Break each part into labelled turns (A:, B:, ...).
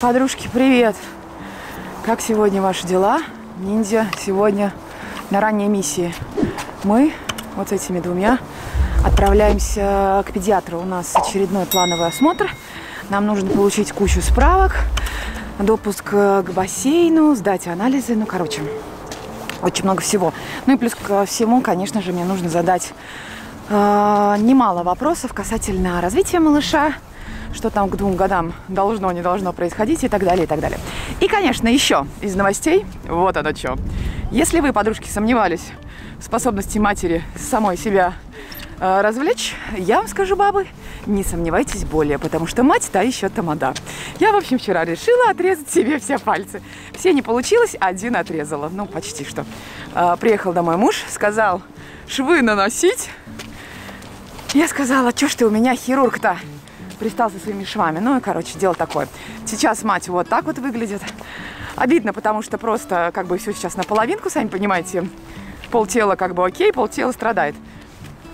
A: Подружки, привет! Как сегодня ваши дела? Ниндзя сегодня на ранней миссии. Мы вот с этими двумя отправляемся к педиатру. У нас очередной плановый осмотр. Нам нужно получить кучу справок, допуск к бассейну, сдать анализы. Ну, короче, очень много всего. Ну и плюс ко всему, конечно же, мне нужно задать э, немало вопросов касательно развития малыша, что там к двум годам должно, не должно происходить и так далее, и так далее. И, конечно, еще из новостей, вот оно что. Если вы, подружки, сомневались в способности матери самой себя э, развлечь, я вам скажу, бабы, не сомневайтесь более, потому что мать та еще тамада. Я, в общем, вчера решила отрезать себе все пальцы. Все не получилось, один отрезала. Ну, почти что. Э, приехал домой муж, сказал, швы наносить. Я сказала, что ж ты у меня хирург-то? Пристал со своими швами. Ну и, короче, дело такое. Сейчас мать вот так вот выглядит. Обидно, потому что просто как бы все сейчас наполовинку, сами понимаете. Полтела как бы окей, полтела страдает.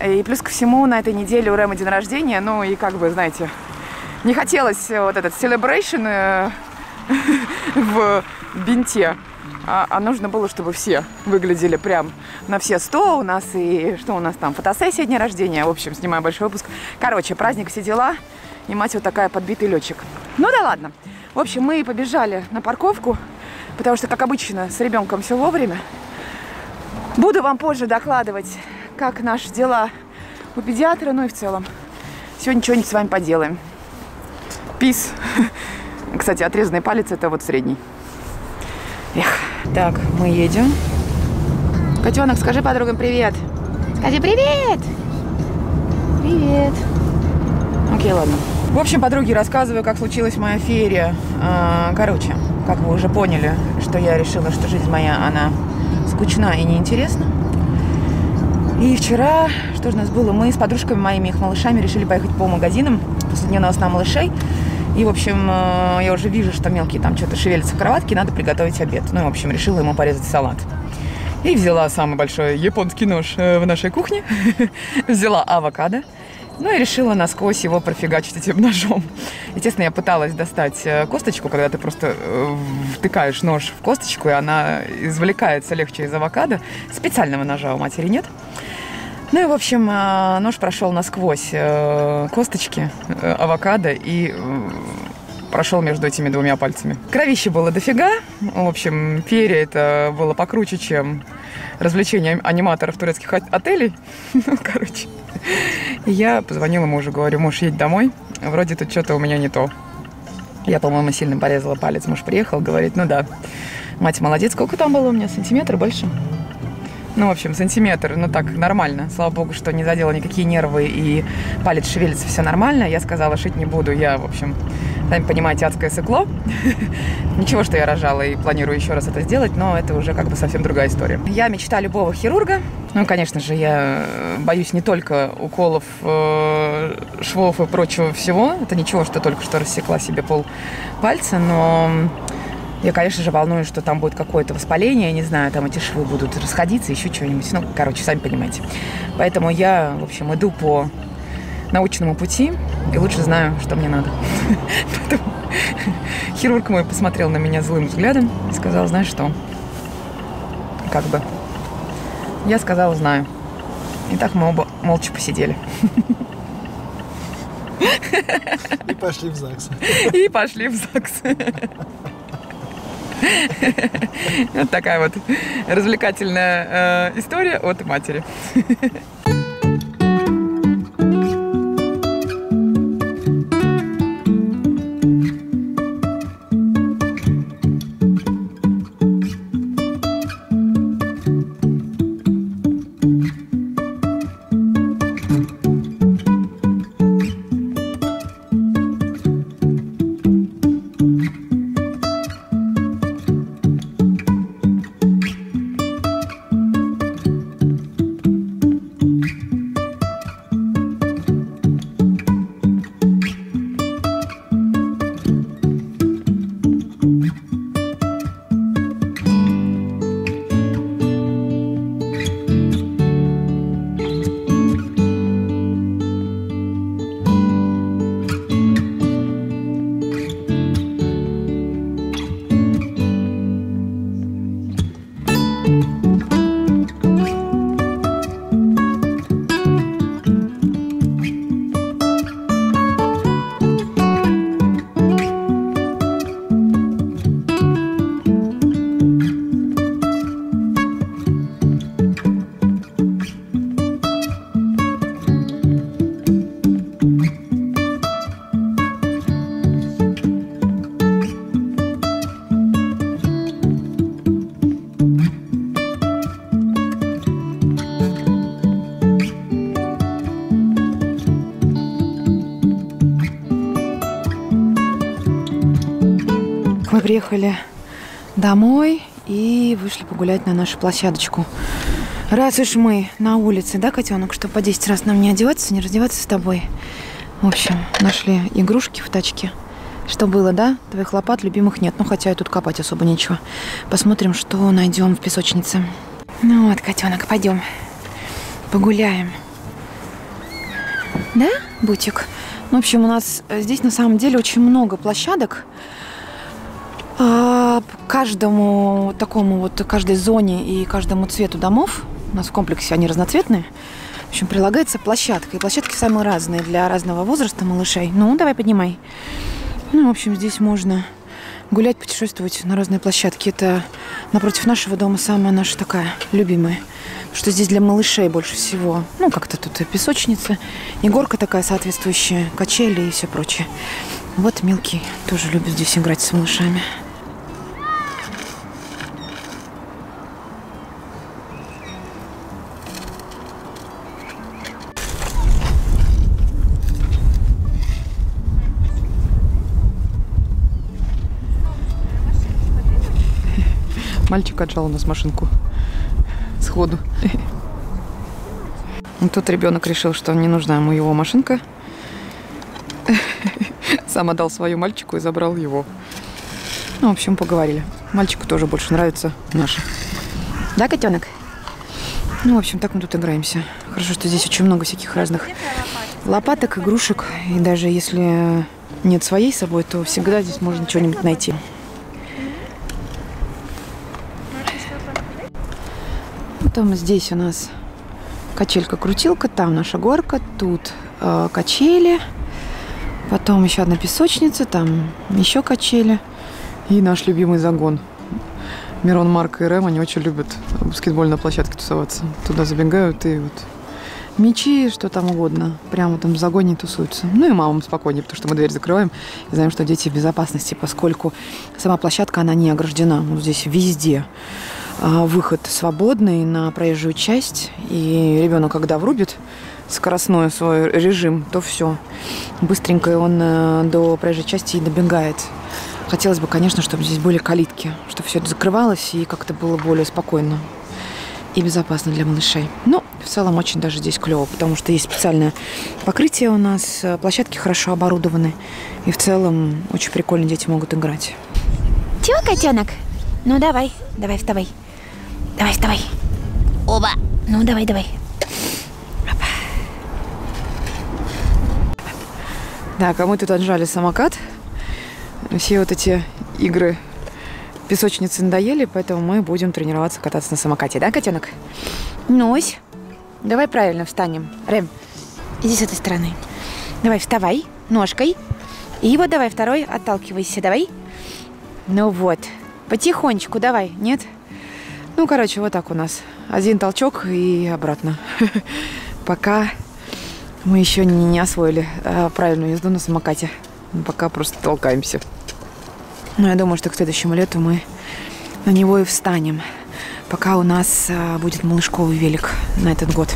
A: И плюс ко всему на этой неделе у Рэма день рождения, ну и как бы, знаете, не хотелось вот этот celebration э, в бинте. А, а нужно было, чтобы все выглядели прям на все сто. У нас и что у нас там, фотосессия дня рождения. В общем, снимаю большой выпуск. Короче, праздник, все дела. И мать вот такая подбитый летчик. Ну да ладно. В общем, мы побежали на парковку, потому что, как обычно, с ребенком все вовремя. Буду вам позже докладывать, как наши дела у педиатра, ну и в целом. Сегодня что-нибудь с вами поделаем. Пис. Кстати, отрезанный палец это вот средний. Эх. Так, мы едем. Котенок, скажи подругам привет. Скажи привет. Привет. Окей, ладно. В общем, подруги, рассказываю, как случилась моя феерия. А, короче, как вы уже поняли, что я решила, что жизнь моя, она скучна и неинтересна. И вчера, что же у нас было, мы с подружками моими, их малышами, решили поехать по магазинам после дневного сна малышей. И, в общем, э, я уже вижу, что мелкие там что-то шевелятся в кроватке, надо приготовить обед. Ну, в общем, решила ему порезать салат. И взяла самый большой японский нож э, в нашей кухне. взяла авокадо ну и решила насквозь его профигачить этим ножом. Естественно, я пыталась достать э, косточку, когда ты просто э, втыкаешь нож в косточку, и она извлекается легче из авокадо. Специального ножа у матери нет. Ну и, в общем, э, нож прошел насквозь косточки авокадо и прошел между этими двумя пальцами. Кровище было дофига. В общем, перья это было покруче, чем развлечение аниматоров турецких отелей. Ну, короче. Я позвонила мужу, говорю, муж, едь домой. Вроде тут что-то у меня не то. Я, по-моему, сильно порезала палец. Муж приехал, говорит, ну да, мать молодец. Сколько там было у меня? Сантиметр больше? Ну, в общем, сантиметр, ну так, нормально. Слава богу, что не задела никакие нервы и палец шевелится, все нормально. Я сказала, шить не буду. Я, в общем, сами понимаете, адское сыкло. Ничего, что я рожала и планирую еще раз это сделать, но это уже как бы совсем другая история. Я мечта любого хирурга. Ну, конечно же, я боюсь не только уколов, э, швов и прочего всего. Это ничего, что только что рассекла себе пол пальца, но я, конечно же, волнуюсь, что там будет какое-то воспаление, не знаю, там эти швы будут расходиться, еще что-нибудь. Ну, короче, сами понимаете. Поэтому я, в общем, иду по научному пути и лучше знаю, что мне надо. Поэтому хирург мой посмотрел на меня злым взглядом и сказал, знаешь что, как бы. Я сказала, знаю. И так мы оба молча посидели.
B: И пошли в ЗАГС.
A: И пошли в ЗАГС. Вот такая вот развлекательная э, история от матери. Приехали домой и вышли погулять на нашу площадочку. Раз уж мы на улице, да, котенок, что по 10 раз нам не одеваться, не раздеваться с тобой. В общем, нашли игрушки в тачке. Что было, да? Твоих лопат любимых нет. Ну, хотя и тут копать особо нечего. Посмотрим, что найдем в песочнице. Ну вот, котенок, пойдем. Погуляем. Да, Бутик? В общем, у нас здесь на самом деле очень много площадок. Каждому такому вот, каждой зоне и каждому цвету домов, у нас в комплексе они разноцветные, в общем, прилагается площадка. И площадки самые разные для разного возраста малышей. Ну, давай поднимай. Ну, в общем, здесь можно гулять, путешествовать на разные площадки. Это напротив нашего дома самая наша такая любимая. Потому что здесь для малышей больше всего. Ну, как-то тут и песочница, и горка такая соответствующая, качели и все прочее. Вот мелкий тоже любит здесь играть с малышами. Мальчик отжал у нас машинку сходу. Тут ребенок решил, что не нужна ему его машинка. Сам отдал свою мальчику и забрал его. Ну, в общем, поговорили. Мальчику тоже больше нравится наша. Да, котенок? Ну, в общем, так мы тут играемся. Хорошо, что здесь очень много всяких разных лопаток, игрушек. И даже если нет своей с собой, то всегда здесь можно что-нибудь найти. Потом здесь у нас качелька-крутилка, там наша горка, тут э, качели, потом еще одна песочница, там еще качели и наш любимый загон. Мирон, Марк и Рэм, они очень любят в баскетбольной площадке тусоваться. Туда забегают и вот мечи, что там угодно. Прямо там в загоне тусуются. Ну и мамам спокойнее, потому что мы дверь закрываем и знаем, что дети в безопасности, поскольку сама площадка, она не ограждена. Вот здесь везде выход свободный на проезжую часть, и ребенок, когда врубит скоростной свой режим, то все. Быстренько он э, до проезжей части и добегает. Хотелось бы, конечно, чтобы здесь были калитки, чтобы все это закрывалось и как-то было более спокойно и безопасно для малышей. Ну, в целом очень даже здесь клево, потому что есть специальное покрытие у нас, э, площадки хорошо оборудованы, и в целом очень прикольно дети могут играть.
C: Чего, котенок? Ну давай, давай вставай. Давай, вставай. Оба. Ну, давай, давай. Опа.
A: Да, кому тут отжали самокат. Все вот эти игры песочницы надоели, поэтому мы будем тренироваться кататься на самокате, да, котенок?
C: Нусь. Давай правильно встанем. Рэм, иди с этой стороны. Давай, вставай ножкой. И вот давай второй, отталкивайся, давай. Ну вот. Потихонечку давай, нет?
A: Ну, короче, вот так у нас. Один толчок и обратно. Пока мы еще не, освоили э, правильную езду на самокате. Пока просто толкаемся. Но я думаю, что к следующему лету мы на него и встанем. Пока у нас э, будет малышковый велик на этот год.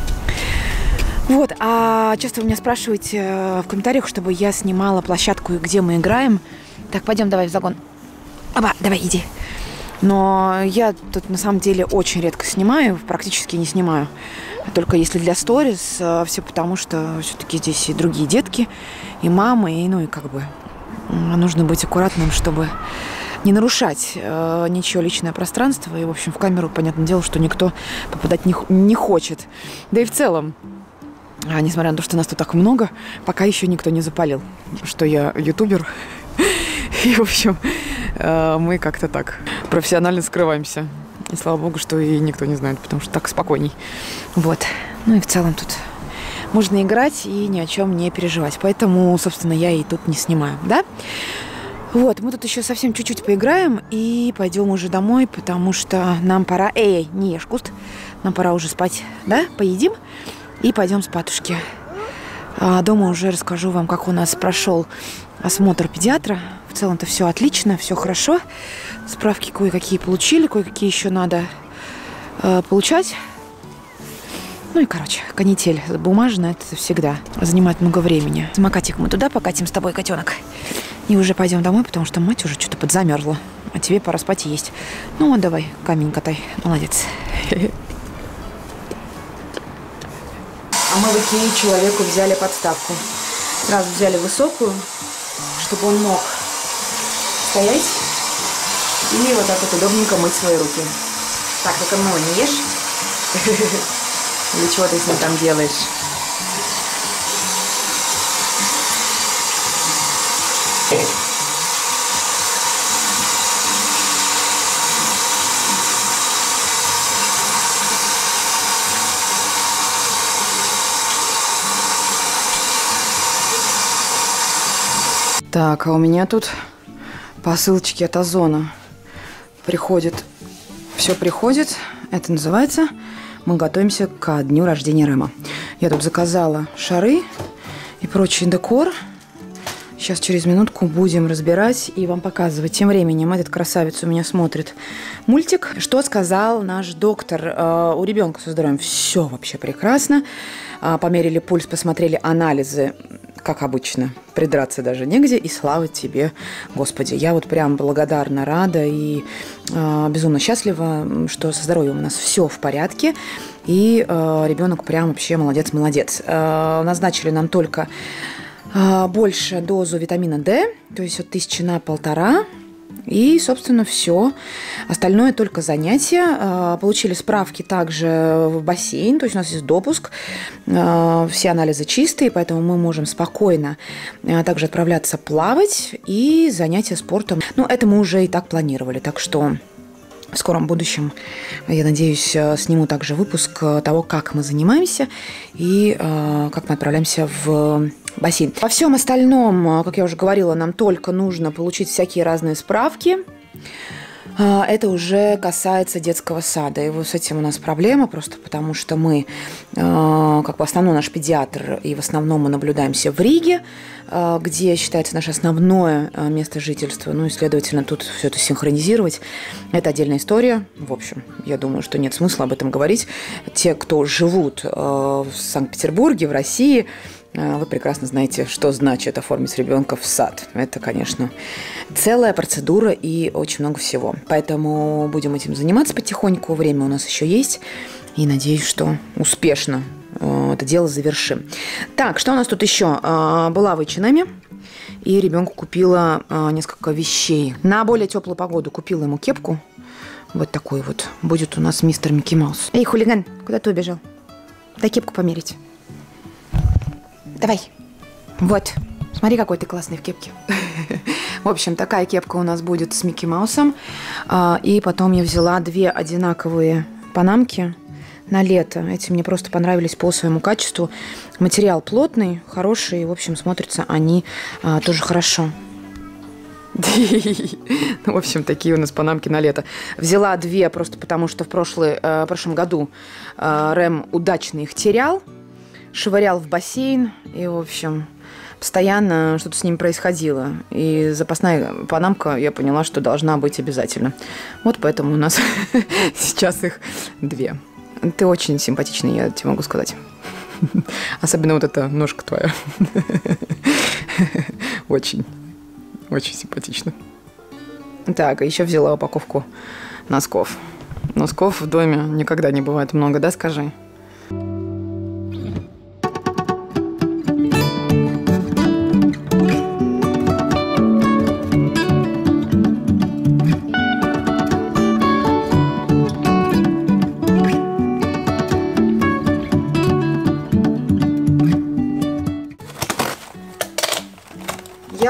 A: Вот, а часто вы меня спрашиваете э, в комментариях, чтобы я снимала площадку, где мы играем. Так, пойдем давай в загон. Оба, давай, иди. Но я тут на самом деле очень редко снимаю, практически не снимаю. Только если для сторис, э, все потому что все-таки здесь и другие детки, и мамы, и ну и как бы нужно быть аккуратным, чтобы не нарушать э, ничего личное пространство. И, в общем, в камеру, понятное дело, что никто попадать не, не хочет. Да и в целом, а, несмотря на то, что нас тут так много, пока еще никто не запалил, что я ютубер. И, в общем, мы как-то так профессионально скрываемся. И слава богу, что и никто не знает, потому что так спокойней. Вот. Ну и в целом тут можно играть и ни о чем не переживать. Поэтому, собственно, я и тут не снимаю, да? Вот, мы тут еще совсем чуть-чуть поиграем и пойдем уже домой, потому что нам пора... Эй, не ешь куст. Нам пора уже спать, да? Поедим и пойдем спатушки. А дома уже расскажу вам, как у нас прошел осмотр педиатра. В целом-то все отлично, все хорошо. Справки кое-какие получили, кое-какие еще надо э, получать.
C: Ну и, короче, канитель бумажная, это всегда занимает много времени. Самокатик мы туда покатим с тобой, котенок. И уже пойдем домой, потому что мать уже что-то подзамерзла. А тебе пора спать и есть. Ну вот давай, камень катай. Молодец.
A: А мы в Икее человеку взяли подставку. Сразу взяли высокую, чтобы он мог стоять и вот так вот удобненько мыть свои руки. Так, только много не ешь. Или чего ты с ним там делаешь? Так, а у меня тут посылочки от Озона. Приходит, все приходит. Это называется «Мы готовимся к дню рождения Рэма». Я тут заказала шары и прочий декор. Сейчас через минутку будем разбирать и вам показывать. Тем временем этот красавец у меня смотрит мультик. Что сказал наш доктор? Э, у ребенка со здоровьем все вообще прекрасно. Э, померили пульс, посмотрели анализы как обычно, придраться даже негде, и слава тебе, Господи. Я вот прям благодарна, рада и э, безумно счастлива, что со здоровьем у нас все в порядке, и э, ребенок прям вообще молодец-молодец. Э, назначили нам только больше дозу витамина D, то есть от тысячи на полтора, и, собственно, все. Остальное только занятия. А, получили справки также в бассейн, то есть у нас есть допуск. А, все анализы чистые, поэтому мы можем спокойно а, также отправляться плавать и занятия спортом. Ну, это мы уже и так планировали, так что в скором будущем, я надеюсь, сниму также выпуск того, как мы занимаемся и как мы отправляемся в бассейн. Во всем остальном, э, как я уже говорила, нам только нужно получить всякие разные справки. Э, это уже касается детского сада. И вот с этим у нас проблема, просто потому что мы, э, как бы основной наш педиатр, и в основном мы наблюдаемся в Риге, где считается наше основное место жительства. Ну и, следовательно, тут все это синхронизировать. Это отдельная история. В общем, я думаю, что нет смысла об этом говорить. Те, кто живут в Санкт-Петербурге, в России, а, вы прекрасно знаете, что значит оформить ребенка в сад. Это, конечно, целая процедура и очень много всего. Поэтому будем этим заниматься потихоньку. Время у нас еще есть. И надеюсь, что успешно э, это дело завершим. Так, что у нас тут еще? А, была в H&M, и ребенку купила а, несколько вещей. На более теплую погоду купила ему кепку. Вот такой вот. Будет у нас мистер Микки Маус. Эй, хулиган, куда ты убежал? Дай кепку померить. Давай. Вот. Смотри, какой ты классный в кепке. В общем, такая кепка у нас будет с Микки Маусом. А, и потом я взяла две одинаковые панамки на лето. Эти мне просто понравились по своему качеству. Материал плотный, хороший. В общем, смотрятся они а, тоже хорошо. Ну, в общем, такие у нас панамки на лето. Взяла две просто потому, что в прошлый, э, прошлом году э, Рэм удачно их терял швырял в бассейн, и, в общем, постоянно что-то с ним происходило. И запасная панамка, я поняла, что должна быть обязательно. Вот поэтому у нас сейчас их две. Ты очень симпатичный, я тебе могу сказать. Особенно вот эта ножка твоя. Очень, очень симпатично. Так, еще взяла упаковку носков. Носков в доме никогда не бывает много, да, скажи?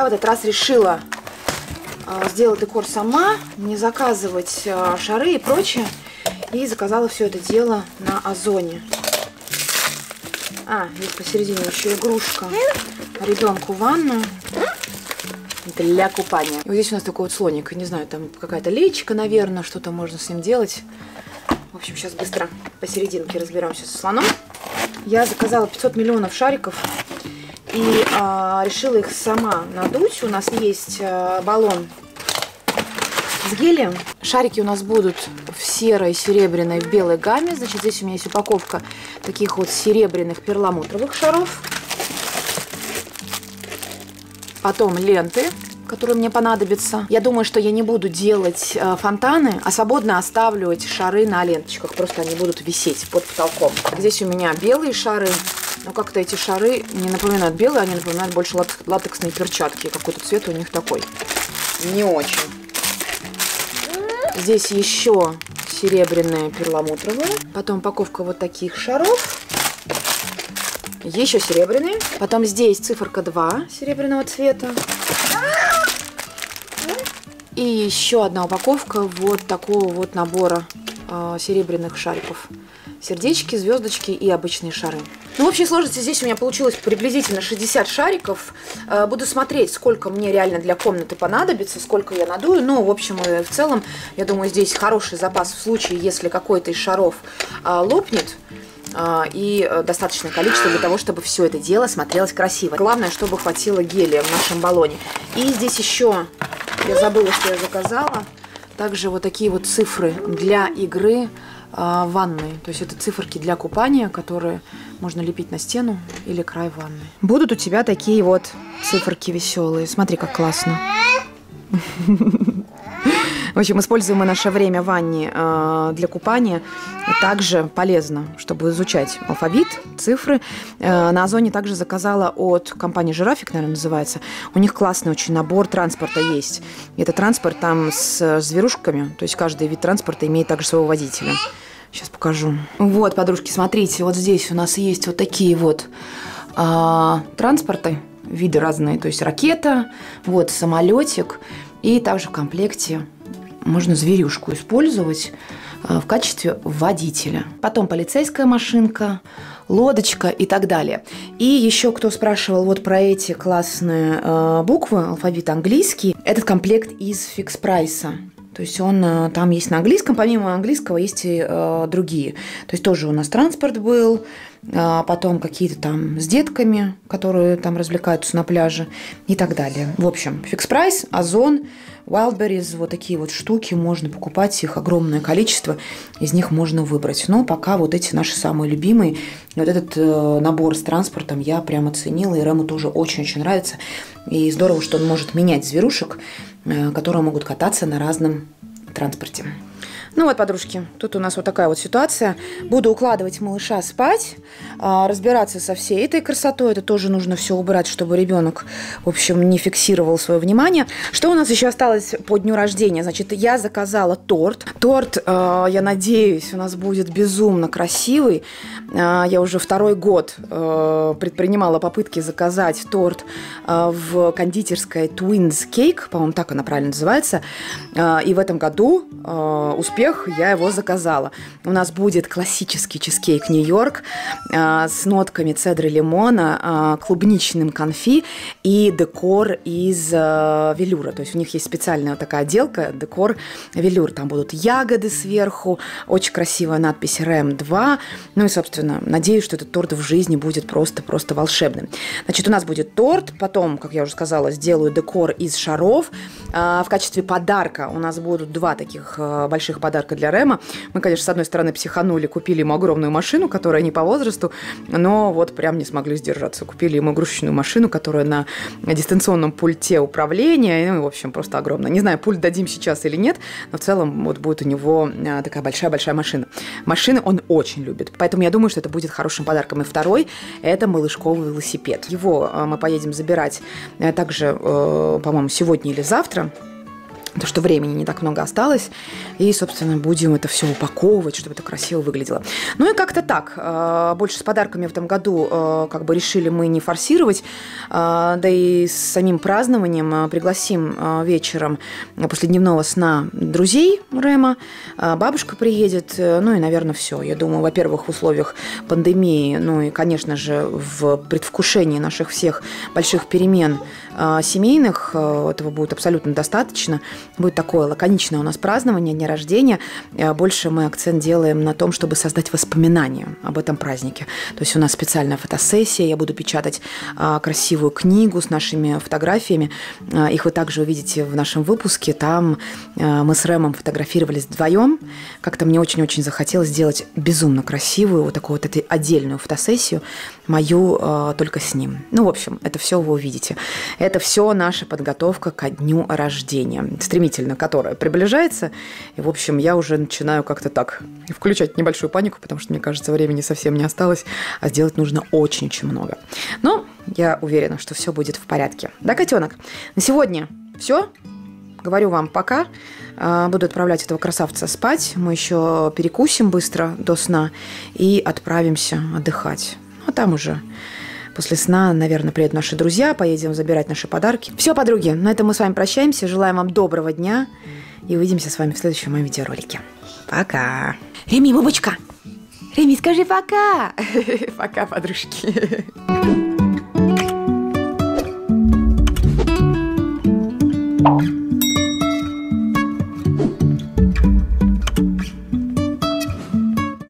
A: В этот раз решила а, сделать декор сама, не заказывать а, шары и прочее. И заказала все это дело на Озоне. А, здесь посередине еще игрушка. Ребенку ванну для купания. И вот здесь у нас такой вот слоник. Не знаю, там какая-то лечка, наверное, что-то можно с ним делать. В общем, сейчас быстро посерединке разберемся со слоном. Я заказала 500 миллионов шариков и а, решила их сама надуть. У нас есть а, баллон с гелием. Шарики у нас будут в серой, серебряной, в белой гамме. Значит, здесь у меня есть упаковка таких вот серебряных перламутровых шаров. Потом ленты, которые мне понадобятся. Я думаю, что я не буду делать э, фонтаны, а свободно оставлю эти шары на ленточках. Просто они будут висеть под потолком. Здесь у меня белые шары. Но как-то эти шары не напоминают белые, они напоминают больше латексные перчатки. Какой-то цвет у них такой. Не очень. Здесь еще серебряные перламутровые. Потом упаковка вот таких шаров. Еще серебряные. Потом здесь циферка 2 серебряного цвета. И еще одна упаковка вот такого вот набора серебряных шариков. Сердечки, звездочки и обычные шары. Ну, в общей сложности здесь у меня получилось приблизительно 60 шариков. Э, буду смотреть, сколько мне реально для комнаты понадобится, сколько я надую. Но, в общем в целом, я думаю, здесь хороший запас в случае, если какой-то из шаров э, лопнет и достаточное количество для того, чтобы все это дело смотрелось красиво. Главное, чтобы хватило гелия в нашем баллоне. И здесь еще, я забыла, что я заказала, также вот такие вот цифры для игры э, ванной. То есть это циферки для купания, которые можно лепить на стену или край ванны. Будут у тебя такие вот циферки веселые. Смотри, как классно. В общем, используем мы наше время в ванне э, для купания. Также полезно, чтобы изучать алфавит, цифры. Э, на Озоне также заказала от компании «Жирафик», наверное, называется. У них классный очень набор транспорта есть. И это транспорт там с зверушками, то есть каждый вид транспорта имеет также своего водителя. Сейчас покажу. Вот, подружки, смотрите, вот здесь у нас есть вот такие вот э, транспорты, виды разные, то есть ракета, вот самолетик, и также в комплекте можно зверюшку использовать э, в качестве водителя. Потом полицейская машинка, лодочка и так далее. И еще кто спрашивал вот про эти классные э, буквы, алфавит английский, этот комплект из фикс прайса. То есть он э, там есть на английском, помимо английского есть и э, другие. То есть тоже у нас транспорт был, э, потом какие-то там с детками, которые там развлекаются на пляже и так далее. В общем, фикс прайс, Озон, Wildberries, вот такие вот штуки, можно покупать, их огромное количество, из них можно выбрать. Но пока вот эти наши самые любимые, вот этот э, набор с транспортом я прям оценила, и Рэму тоже очень-очень нравится. И здорово, что он может менять зверушек, Э, которые могут кататься на разном транспорте. Ну вот, подружки, тут у нас вот такая вот ситуация. Буду укладывать малыша спать, а, разбираться со всей этой красотой. Это тоже нужно все убрать, чтобы ребенок, в общем, не фиксировал свое внимание. Что у нас еще осталось по дню рождения? Значит, я заказала торт. Торт, а, я надеюсь, у нас будет безумно красивый. А, я уже второй год предпринимала попытки заказать торт в кондитерской Twins Cake, по-моему, так она правильно называется. И в этом году успех успех, я его заказала. У нас будет классический чизкейк Нью-Йорк э, с нотками цедры лимона, э, клубничным конфи и декор из э, велюра. То есть у них есть специальная вот такая отделка, декор велюр. Там будут ягоды сверху, очень красивая надпись РЭМ-2. Ну и, собственно, надеюсь, что этот торт в жизни будет просто-просто волшебным. Значит, у нас будет торт, потом, как я уже сказала, сделаю декор из шаров. В качестве подарка у нас будут два таких больших подарка подарка для Рема. Мы, конечно, с одной стороны психанули, купили ему огромную машину, которая не по возрасту, но вот прям не смогли сдержаться. Купили ему игрушечную машину, которая на дистанционном пульте управления, ну, в общем, просто огромная. Не знаю, пульт дадим сейчас или нет, но в целом вот будет у него а, такая большая-большая машина. Машины он очень любит, поэтому я думаю, что это будет хорошим подарком. И второй – это малышковый велосипед. Его а, мы поедем забирать э, также, э, по-моему, сегодня или завтра то что времени не так много осталось, и, собственно, будем это все упаковывать, чтобы это красиво выглядело. Ну и как-то так. Э, больше с подарками в этом году э, как бы решили мы не форсировать, э, да и с самим празднованием пригласим вечером после дневного сна друзей Рема, бабушка приедет, ну и, наверное, все. Я думаю, во-первых, в условиях пандемии, ну и, конечно же, в предвкушении наших всех больших перемен э, семейных, э, этого будет абсолютно достаточно. Будет такое лаконичное у нас празднование, дня рождения. Э, больше мы акцент делаем на том, чтобы создать воспоминания об этом празднике. То есть у нас специальная фотосессия, я буду печатать красивую книгу с нашими фотографиями. Их вы также увидите в нашем выпуске. Там мы с Рэмом фотографировались вдвоем. Как-то мне очень-очень захотелось сделать безумно красивую вот такую вот эту отдельную фотосессию, мою э, только с ним. Ну, в общем, это все вы увидите. Это все наша подготовка ко дню рождения, стремительно которая приближается. И, в общем, я уже начинаю как-то так включать небольшую панику, потому что, мне кажется, времени совсем не осталось, а сделать нужно очень-очень много. Но я уверена, что все будет в порядке. Да, котенок? На сегодня все. Говорю вам пока. А, буду отправлять этого красавца спать. Мы еще перекусим быстро до сна и отправимся отдыхать. А там уже после сна, наверное, приедут наши друзья, поедем забирать наши подарки. Все, подруги, на этом мы с вами прощаемся. Желаем вам доброго дня и увидимся с вами в следующем моем видеоролике. Пока.
C: Реми, бабочка. Реми, скажи пока.
A: Пока, подружки.